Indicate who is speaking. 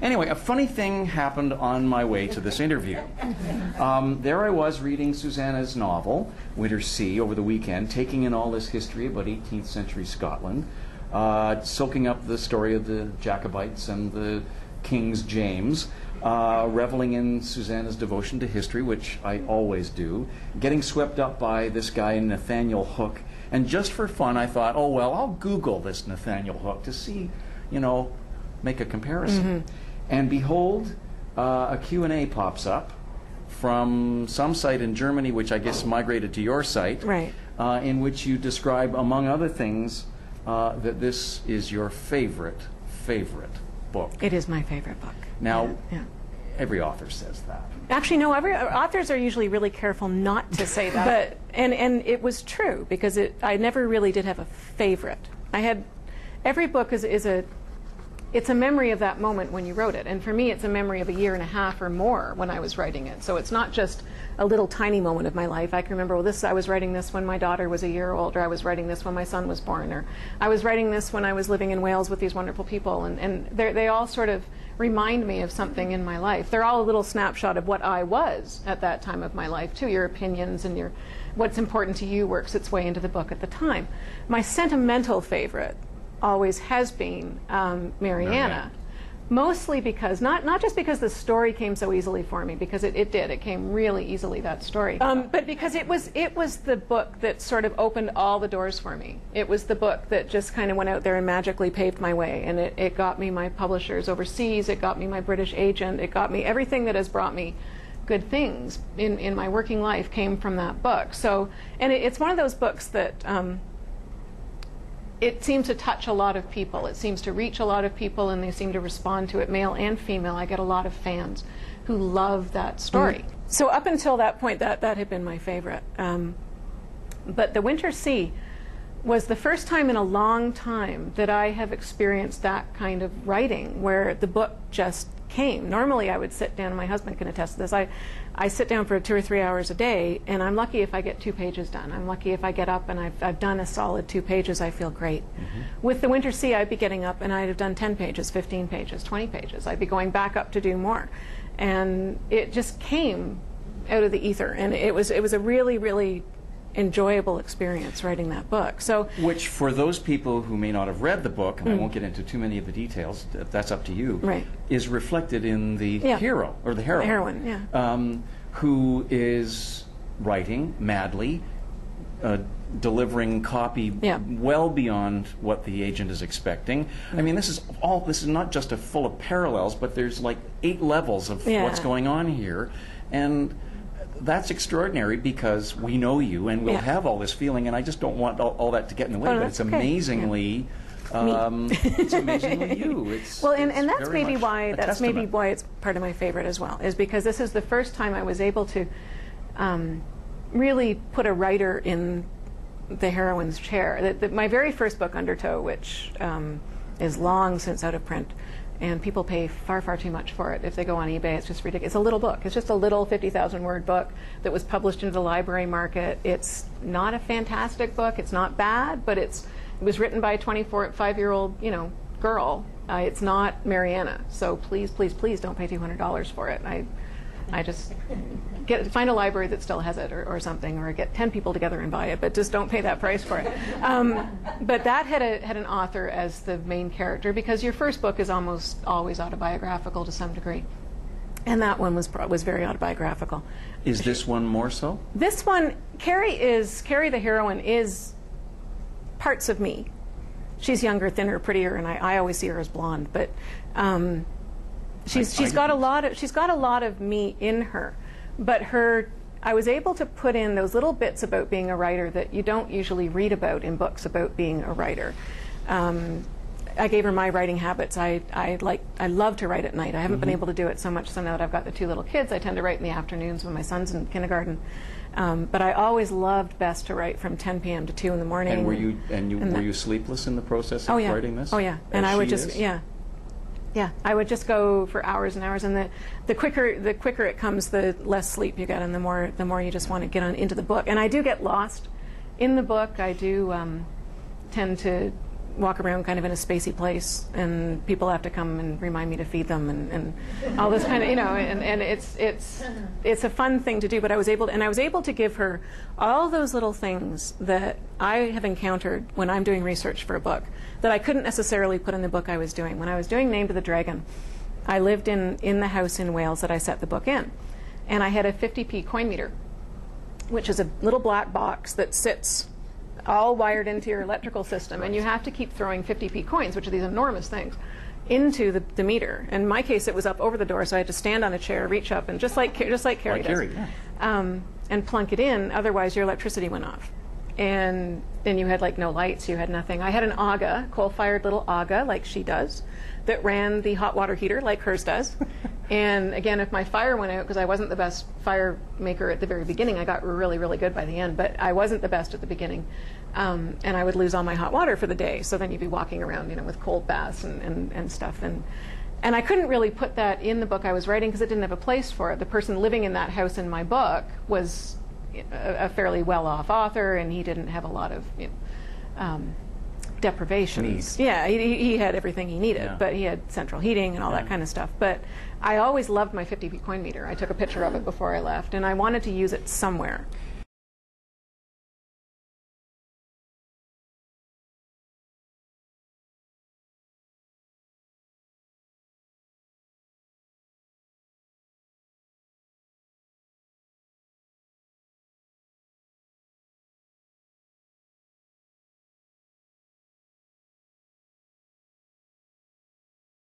Speaker 1: Anyway, a funny thing happened on my way to this interview. Um, there I was reading Susanna's novel, Winter Sea, over the weekend, taking in all this history about 18th century Scotland, uh, soaking up the story of the Jacobites and the King's James, uh, reveling in Susanna's devotion to history, which I always do, getting swept up by this guy, Nathaniel Hooke. And just for fun, I thought, oh, well, I'll Google this Nathaniel Hooke to see, you know, make a comparison. And behold, uh, a Q&A pops up from some site in Germany, which I guess migrated to your site,
Speaker 2: Right.
Speaker 1: uh, in which you describe, among other things, uh, that this is your favorite, favorite book.
Speaker 2: It is my favorite book.
Speaker 1: Now,
Speaker 2: Yeah, yeah.
Speaker 1: every author says that.
Speaker 2: Actually, no. Every authors are usually really careful not to say that. but and and it was true because it. I never really did have a favorite. I had every book is is a. It's a memory of that moment when you wrote it, and for me, it's a memory of a year and a half or more when I was writing it. So it's not just a little tiny moment of my life. I can remember, well, this I was writing this when my daughter was a year old, or I was writing this when my son was born, or I was writing this when I was living in Wales with these wonderful people, and and they all sort of remind me of something in my life. They're all a little snapshot of what I was at that time of my life, too. Your opinions and your what's important to you works its way into the book at the time. My sentimental favorite always has been um, Mariana.
Speaker 1: Mariana.
Speaker 2: Mostly because, not, not just because the story came so easily for me, because it, it did, it came really easily, that story. Um, but because it was, it was the book that sort of opened all the doors for me. It was the book that just kind of went out there and magically paved my way. And it, it got me my publishers overseas, it got me my British agent, it got me everything that has brought me good things in, in my working life came from that book. So, and it, it's one of those books that, um, it seems to touch a lot of people. It seems to reach a lot of people, and they seem to respond to it, male and female. I get a lot of fans who love that story. So up until that point, that that had been my favorite. Um, but the Winter Sea was the first time in a long time that I have experienced that kind of writing, where the book just came. Normally, I would sit down, my husband can attest to this. I, I sit down for two or three hours a day, and I'm lucky if I get two pages done. I'm lucky if I get up and I've, I've done a solid two pages, I feel great. Mm-hmm. With the Winter Sea, I'd be getting up and I'd have done 10 pages, 15 pages, 20 pages. I'd be going back up to do more. And it just came out of the ether, and it was, it was a really, really enjoyable experience writing that book. So
Speaker 1: Which, for those people who may not have read the book, and I won't get into too many of the details, th- that's up to you,
Speaker 2: Mm. Right.
Speaker 1: is reflected in the
Speaker 2: Yeah.
Speaker 1: hero, or the heroine.
Speaker 2: heroine, yeah.
Speaker 1: Um, who is writing madly, uh, delivering copy
Speaker 2: Yeah.
Speaker 1: well beyond what the agent is expecting. I mean, this is all. This is not just a full of parallels, but there's like eight levels of
Speaker 2: Yeah.
Speaker 1: what's going on here, and that's extraordinary because we know you and we'll
Speaker 2: Yeah.
Speaker 1: have all this feeling, and I just don't want all, all that to get in the way.
Speaker 2: Oh,
Speaker 1: but it's
Speaker 2: okay.
Speaker 1: amazingly. Um, it's amazingly you. It's,
Speaker 2: Well, and, and that's maybe why that's maybe why it's part of my favorite as well. Is because this is the first time I was able to um, really put a writer in the heroine's chair. My very first book, Undertow, which um, is long since out of print, and people pay far, far too much for it. If they go on eBay, it's just ridiculous. It's a little book. It's just a little 50,000 word book that was published into the library market. It's not a fantastic book. It's not bad, but it's it was written by a 24, five-year-old, you know, girl. Uh, it's not Mariana. So please, please, please don't pay $200 for it. I, I just get find a library that still has it or, or something, or get 10 people together and buy it, but just don't pay that price for it. Um, but that had, a, had an author as the main character because your first book is almost always autobiographical to some degree. And that one was, was very autobiographical.
Speaker 1: Is this one more so?
Speaker 2: This one, Carrie is, Carrie the heroine is parts of me. She's younger, thinner, prettier, and I, I always see her as blonde, but um, she's,
Speaker 1: I-
Speaker 2: she's
Speaker 1: I
Speaker 2: got a lot of, she's got a lot of me in her. But her, I was able to put in those little bits about being a writer that you don't usually read about in books about being a writer. Um, I gave her my writing habits. I, I like I love to write at night. I haven't been able to do it so much so now that I've got the two little kids. I tend to write in the afternoons when my son's in kindergarten. Um, but I always loved best to write from 10 p.m. to 2 in the morning.
Speaker 1: And were you and you
Speaker 2: and
Speaker 1: were you sleepless in the process of
Speaker 2: oh yeah
Speaker 1: writing this?
Speaker 2: oh yeah and I would just
Speaker 1: is?
Speaker 2: yeah yeah. I would just go for hours and hours and the the quicker the quicker it comes the less sleep you get and the more the more you just want to get on into the book. And I do get lost in the book. I do um, tend to walk around kind of in a spacey place, and people have to come and remind me to feed them, and, and all this kind of, you know, and, and it's it's it's a fun thing to do. But I was able, to, and I was able to give her all those little things that I have encountered when I'm doing research for a book that I couldn't necessarily put in the book I was doing. When I was doing Named of the Dragon, I lived in in the house in Wales that I set the book in, and I had a 50p coin meter, which is a little black box that sits all wired into your electrical system, and you have to keep throwing 50p coins, which are these enormous things, into the, the meter. In my case, it was up over the door, so I had to stand on a chair, reach up, and just like just like Carrie
Speaker 1: Like
Speaker 2: does,
Speaker 1: Carrie, yeah.
Speaker 2: um, and plunk it in. Otherwise, your electricity went off, and then you had like no lights, you had nothing. I had an Aga, coal-fired little Aga, like she does, that ran the hot water heater like hers does. And again, if my fire went out, because I wasn't the best fire maker at the very beginning, I got really, really good by the end, but I wasn't the best at the beginning. Um, and I would lose all my hot water for the day. So then you'd be walking around, you know, with cold baths and, and, and stuff. And and I couldn't really put that in the book I was writing because it didn't have a place for it. The person living in that house in my book was a, a fairly well-off author, and he didn't have a lot of you know, um, deprivations.
Speaker 1: Needs.
Speaker 2: Yeah, he, he had everything he needed,
Speaker 1: Yeah.
Speaker 2: but he had central heating and all that kind of stuff. But I always loved my 50p coin meter. I took a picture of it before I left, and I wanted to use it somewhere.